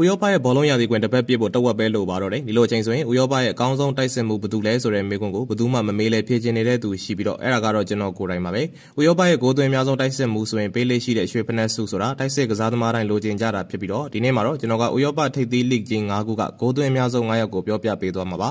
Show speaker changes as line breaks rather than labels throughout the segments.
ဥရောပရဲ့ဘောလုံးရာသီကွင်းတစ်ပတ်ပြည့်ဖို့တဝက်ပဲလိုပါတော့တယ်ဒီလိုအချိန်ဆိုရင်ဥရောပရဲ့အကောင်းဆုံးတိုက်စစ်မှုဘယ်သူလဲဆိုတဲ့မေးခွန်းကိုဘယ်သူမှမမေးလဲဖြေချင်နေတဲ့သူရှိပြီးတော့အဲ့ဒါကတော့ကျွန်တော်ကိုယ်တိုင်ပါပဲဥရောပရဲ့ဂိုးသွင်းအများဆုံးတိုက်စစ်မှုဆိုရင်ပေးလေးရှိတဲ့ရွှေဖနက်စုဆိုတာတိုက်စစ်ကစားသမားတိုင်းလိုချင်ကြတာဖြစ်ပြီးတော့ဒီနေ့မှာတော့ကျွန်တော်ကဥရောပထိပ်သီးလိဂ်ကြီး၅ခုကဂိုးသွင်းအများဆုံး၅ယောက်ကိုပြောပြပေးသွားမှာပါ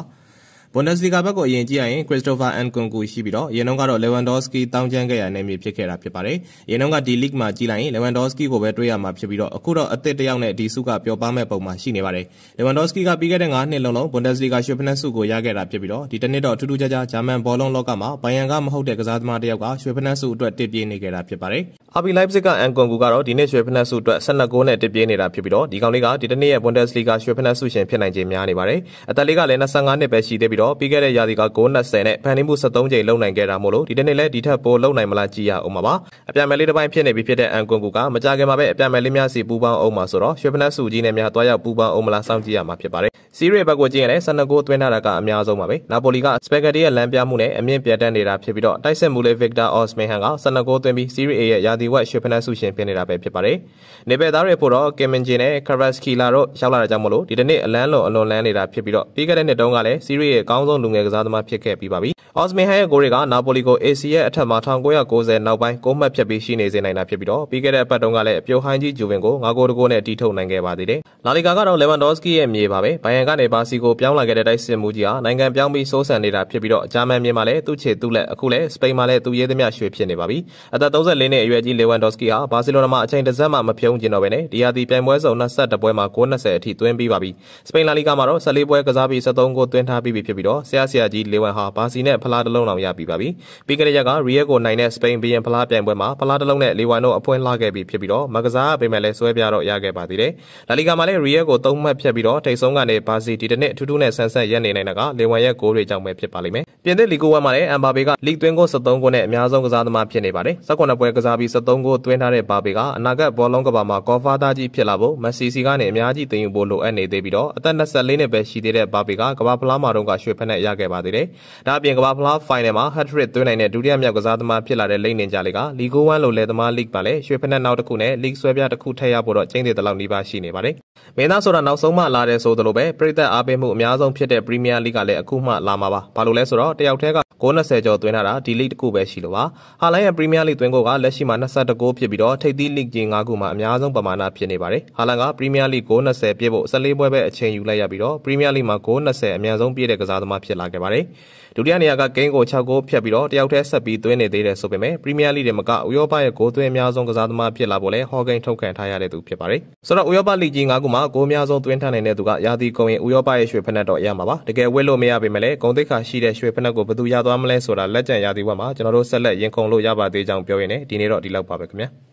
ဘွန်ဒက်စလီဂါဘက်ကိုအရင်ကြည့်ရရင်ခရစ်စတိုဖာအန်ကွန်ကူရှိပြီးတော့အရင်တုန်းကတော့လေဝမ်ဒေါစကီတောင်းကျမ်းခဲ့ရတဲ့မြေဖြစ်ခဲ့တာဖြစ်ပါတယ်။အရင်တုန်းကဒီလိဂ်မှာကြည့်လိုက်ရင်လေဝမ်ဒေါစကီကိုပဲတွေ့ရမှာဖြစ်ပြီးတော့အခုတော့အသစ်တစ်ယောက်နဲ့ဒီစုကပျော်ပါမဲ့ပုံမှာရှိနေပါတယ်။လေဝမ်ဒေါစကီကပြီးခဲ့တဲ့9နှစ်လုံးလုံးဘွန်ဒက်စလီဂါရွှေဖနက်စုကိုရခဲ့တာဖြစ်ပြီးတော့ဒီတစ်နှစ်တော့ထူးထူးခြားခြားဂျာမန်ဘောလုံးလောကမှာဘိုင်ယန်ကမဟုတ်တဲ့ကစားသမားတစ်ယောက်ကရွှေဖနက်စုအတွက်တစ်ပြေးနေခဲ့တာဖြစ်ပါတယ်။ RB Leipzig ကအန်ကွန်ကူကတော့ဒီနှစ်ရွှေဖနက်စုအတွက်12ဂိုးနဲ့တစ်ပြေးနေတာဖြစ်ပြီးတော့ဒီကောင်လေးကဒီတစ်နှစ်ရဲ့ဘွန်ဒက်စလီဂါရွှေဖနက်စုရှင်ဖြစ်နိုင်ခြေများနေပါတယ်။အသက်လေးကလည်း25နှစ်ပဲရှိသေးပြီးတော့ပြီးခဲ့တဲ့ရာသီကဂိုး20နဲ့ဖန်တီးမှု73ကြိမ်လုံနိုင်ခဲ့တာမို့လို့ဒီတနေ့လဲဒီထက်ပိုလုံနိုင်မလားကြည့်ရအောင်ပါပါအပြတ်မဲ့လေးတစ်ပိုင်းဖြစ်နေပြီဖြစ်တဲ့အန်ကွန်ကူကမကြခင်မှာပဲအပြတ်မဲ့လေးများစီပူပေါင်းအောင်မှာဆိုတော့ရွှေဖနက်စုကြီးနဲ့များတွားရောက်ပူပေါင်းအောင်မလားစောင့်ကြည့်ရမှာဖြစ်ပါတယ် စီးရီဘက်ကိုကြည့်ရင်လည်း12ဂိုးသွင်းထားတာကအများဆုံးပါပဲနာပိုလီကစပက်ဂက်တီရဲ့လမ်းပြမှုနဲ့အမြင့်ပြတ်တက်နေတာဖြစ်ပြီးတော့တိုက်စစ်မှုလေးဗစ်တာအော့စမင်ဟန်က12ဂိုးသွင်းပြီးစီးရီရဲ့ယာဒီဝက်ရွှေဖနက်စုရှင်ဖြစ်နေတာပဲဖြစ်ပါတယ်နေပယ်သားတွေဖို့တော့ကင်မင်ဂျင်နဲ့ခရက်စကီလာတို့ရောက်လာတာကြောင့်မလို့ဒီတနေ့အလန်းလွန်အလွန်လန်းနေတာဖြစ်ပြီးတော့ပြီးခဲ့တဲ့နှစ်တုန်းကလည်းစီးရီရဲ့အကောင်းဆုံးလူငယ်ကစားသမားဖြစ်ခဲ့ပြီးပါပြီအော့စမင်ဟန်ရဲ့ဂိုးတွေကနာပိုလီကို AC ရဲ့အထက်မှာ1990နောက်ပိုင်းကိုမှတ်ဖြတ်ပြီးရှိနေစေနိုင်တာဖြစ်ပြီးတော့ပြီးခဲ့တဲ့အပတ်တုန်းကလည်းအပြိုဟိုင်းကြီးဂျူဗင်ကို9ဂိုးတကိုးနဲ့တီးထုတ်နိုင်ခဲ့ပါသေးတယ်။ လာလီဂါကတော့လေဗန်ဒေါစကီရဲ့မြေပါပဲ။ဘိုင်ယန်ကနေဘာစီကိုပြောင်းလာခဲ့တဲ့တိုက်စစ်မှုကြီးဟာနိုင်ငံပြောင်းပြီးစိုးစံနေတာဖြစ်ပြီးတော့ဂျာမန်မြေမှာလည်းသူ့ခြေသူ့လက်အခုလည်းစပိန်မှာလည်းသူ့ရေးသမျှရွှေဖြစ်နေပါပြီ။အသက်34နှစ်အရွယ်ကြီးလေဗန်ဒေါစကီဟာဘာစီလိုနာမှာအချိန်တစ်စက်မှမဖြုံးကျင်တော့ဘဲနဲ့ဒီဟာဒီပြိုင်ပွဲစုံ22ပွဲမှာဂိုး20အထိသွင်းပြီးပါပြီ။စပိန်လာလီဂါမှာတော့14ပွဲကစားပြီး73ဂိုးသွင်းထားပြီးပြီဖြစ်ပြီးတော့ဆရာဆရာကြီးလေဗန်ဟာဘာစီနဲ့ဖလားတစ်လုံးအောင်ရပြီးပါပြီ။ပြီးခဲ့တဲ့ရက်ကရီယက်ကိုနိုင်တဲ့စပိန်ဘီယန်ဖလားပြိုင်ပွဲမှာဖလားတစ်လုံးနဲ့လီဝမ်တို့အဖွင့်လှခဲ့ပြီးဖြစ်ပြီးတော့မကစားပေမဲ့လည်းဆွဲပြတော့ရခဲ့ပါသေးတယ်။လာလီဂါမှာလည်းရီယက်ကို၃မှတ်ဖြတ်ပြီးတော့ထိတ်ဆုံးကနေဘာစီဒီတနစ်ထူးထူးနဲ့ဆန်းဆန်းရက်နေနိုင်တာကလီဝမ်ရဲ့ဂိုးတွေကြောင့်ပဲဖြစ်ပါလိမ့်မယ်။ပြင်သစ်လီဂိုဝမ်မှာလည်းအမ်ဘာပေကလီသွင်းကို73ဂိုးနဲ့အများဆုံးကစားသမားဖြစ်နေပါတယ်။18ပွဲကစားပြီး73ဂိုးသွင်းထားတဲ့ဘာပေကအနာဂတ်ဘောလုံးကဘာမှာကော်ဖာသားကြီးဖြစ်လာဖို့မက်ဆီစီကနေအများကြီးတင်ယူဖို့လိုအပ်နေသေးပြီးတော့အသက်24နှစ်ပဲရှိသေးတဲ့ဘာပေကကဘာဖလားမှာတော့ကရွှေဖက်နဲ့ရခဲ့ပါသေးတယ်။ဒါအပြင်ကဘာဖလားဖိုင်နယ်မှာဟက်ထရစ်သွင်းနိုင်တဲ့ဒုတိယမြောက်ကစားသမားဖြစ်လာတဲ့လိမ့်နင်ကြလေးကလီဂိုဝမ်လိုလဲသမားလိဂ်ပါလေရွှေဖက်နဲ့နောက်တစ်ခုနဲ့လိဂ်ဆွဲပြတစ်ခုထည့်ရဖို့တော့ကျင်းတဲ့တလောက်နီးပါးရှိနေပါတယ်။မင်းသားဆိုတာနောက်ဆုံးမှလာတဲ့ဆိုသလိုပဲပြည်သက်အားပေးမှုအများဆုံးဖြစ်တဲ့ပရီးမီးယားလိဂ်ကလည်းအခုမှလာမှာပါ။ဘာလို့လဲဆိုတော့တယောက်တည်းက90ကျော်သွင်းထားတာဒီလိဂ်တစ်ခုပဲရှိလို့ပါ။ဟာလိုင်းရဲ့ပရီးမီးယားလိဂ်သွင်းကိုကလက်ရှိမှာ22ဂိုးဖြစ်ပြီးတော့ထိပ်သီးလိဂ်ကြီး9ခုမှာအများဆုံးပမာဏဖြစ်နေပါတယ်။ဟာလန်ကပရီးမီးယားလိဂ်90ပြည့်ဖို့14ပွဲပဲအချိန်ယူလိုက်ရပြီးတော့ပရီးမီးယားလိဂ်မှာ90အများဆုံးပြည့်တဲ့ကစားသမားဖြစ်လာခဲ့ပါတယ်။ဒုတိယနေရာကဂိမ်းကို6ဂိုးဖြတ်ပြီးတော့တယောက်တည်းဆက်ပြီးသွင်းနေသေးတယ်ဆိုပေမဲ့ပရီးမီးယားလိဂ်တွေမကဥရောပရဲ့ဂိုးသွင်းအများဆုံးကစားသမားဖြစ်လာဖို့လဲဟော်ဂိမ်းထုတ်ခံထားရတဲ့သူဖြစ်ပါတယ်။ဆိုတော့ဥရောပလိဂ်ကြီး9ခုမှာဂိုးအများဆုံးသွင်းထားနိုင်တဲ့သူကရာသီကုန်ရင်ဥရောပရဲ့ရွှေဖက်နှက်တော့ရမှာပါ။တကယ်ဝစ်လို့မရပေမဲ့လည်းဂုံတိတ်ခါရှိတဲ့ရွှေဖက်နှက်ကိုဘယ်သူရသွားမလဲဆိုတာလက်ကျန်ရာသီဝက်မှာကျွန်တော်တို့ဆက်လက်ရင်ခုန်လို့ရပါသေးကြောင်းပြောရင်းနဲ့ဒီနေ့တော့ဒီလောက်ပါပဲခင်ဗျာ။